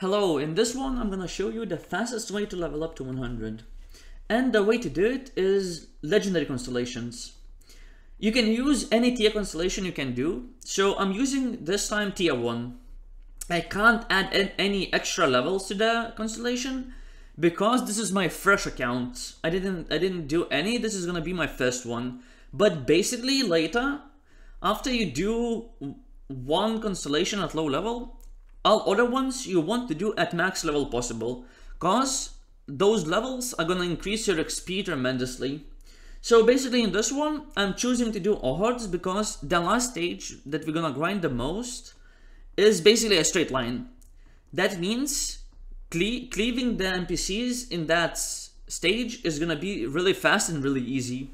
Hello, in this one I'm gonna show you the fastest way to level up to 100. And the way to do it is legendary constellations. You can use any tier constellation you can do, so I'm using this time tier 1. I can't add any extra levels to the constellation because this is my fresh account. I didn't I didn't do any, this is gonna be my first one. But basically later, after you do one constellation at low level, all other ones you want to do at max level possible, cause those levels are gonna increase your XP tremendously. So basically in this one, I'm choosing to do Ohords because the last stage that we're gonna grind the most is basically a straight line. That means cle cleaving the NPCs in that stage is gonna be really fast and really easy.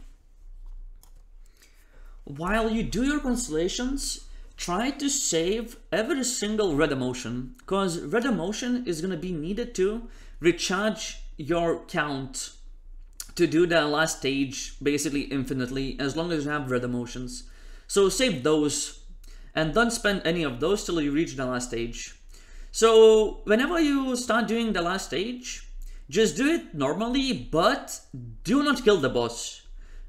While you do your constellations, try to save every single red emotion because red emotion is going to be needed to recharge your count to do the last stage basically infinitely as long as you have red emotions. So save those and don't spend any of those till you reach the last stage. So whenever you start doing the last stage, just do it normally, but do not kill the boss.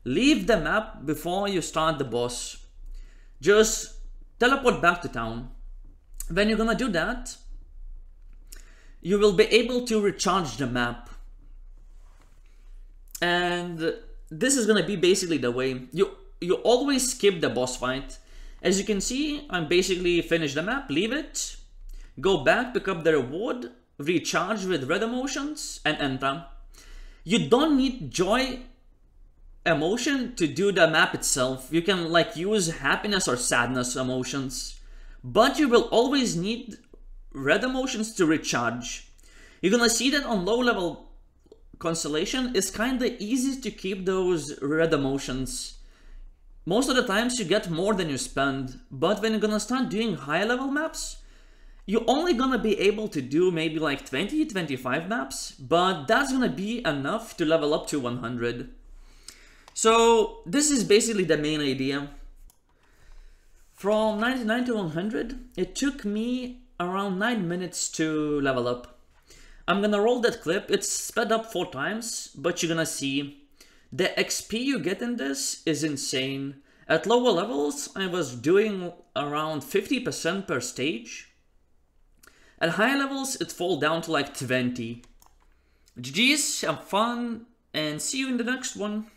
Leave the map before you start the boss. Just teleport back to town. When you're gonna do that, you will be able to recharge the map. And this is gonna be basically the way. You, you always skip the boss fight. As you can see, I'm basically finished the map, leave it, go back, pick up the reward, recharge with red emotions, and enter. You don't need joy emotion to do the map itself. You can like use happiness or sadness emotions, but you will always need red emotions to recharge. You're gonna see that on low level constellation, it's kinda easy to keep those red emotions. Most of the times you get more than you spend, but when you're gonna start doing higher level maps, you're only gonna be able to do maybe like 20, 25 maps, but that's gonna be enough to level up to 100. So this is basically the main idea. From 99 to 100, it took me around 9 minutes to level up. I'm gonna roll that clip, it's sped up 4 times, but you're gonna see the XP you get in this is insane. At lower levels, I was doing around 50% per stage. At higher levels, it fall down to like 20. GG's, have fun, and see you in the next one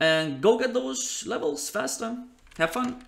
and go get those levels faster. Have fun.